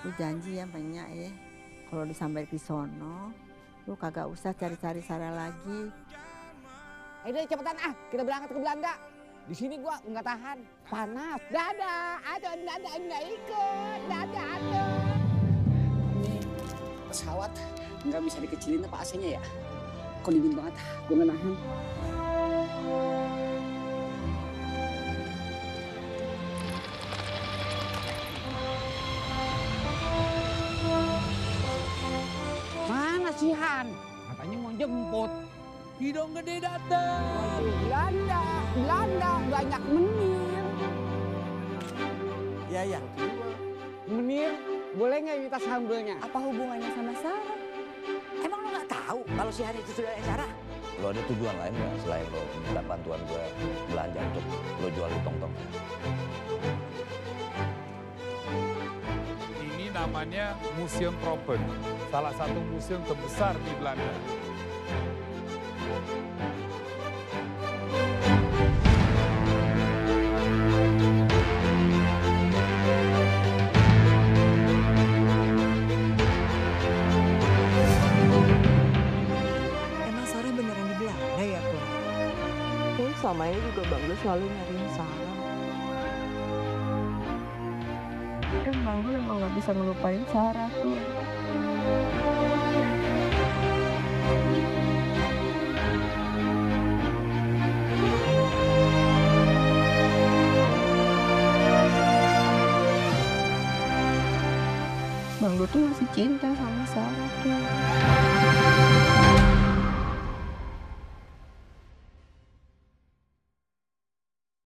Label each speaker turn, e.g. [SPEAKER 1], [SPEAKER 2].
[SPEAKER 1] Lu janji ya banyak ya. Kalau disampai di sono, lu kagak usah cari-cari Sarah lagi.
[SPEAKER 2] Ayo deh cepetan ah, kita berangkat ke Belanda. Di sini gua nggak tahan, panas. Dadah, ada dadah nggak ikut, dadah ada.
[SPEAKER 3] Ini pesawat nggak bisa dikecilin apa AC-nya ya? Kok dingin banget, gue nggak nahan.
[SPEAKER 2] Mana si Han? Katanya mau jemput.
[SPEAKER 4] Hidung gede datang.
[SPEAKER 2] Waduh, Belanda, Belanda banyak menir.
[SPEAKER 4] Ya ya.
[SPEAKER 2] Menir, boleh nggak minta sambelnya?
[SPEAKER 5] Apa hubungannya sama Sarah? Emang lo nggak tahu kalau si Hari itu sudah Sarah?
[SPEAKER 6] Lo ada tujuan lain nggak selain lo minta bantuan gue belanja untuk lo jual di tong-tong?
[SPEAKER 7] Ini namanya Museum Tropen, salah satu museum terbesar di Belanda.
[SPEAKER 5] Emang Sarah beneran di Belanda ya, Kok?
[SPEAKER 1] Terus sama ini juga Bang Lu selalu nyariin Sarah. Bang Lu emang gak bisa ngelupain Sarah tuh. Bang Lu tuh masih cinta sama Sarah tuh.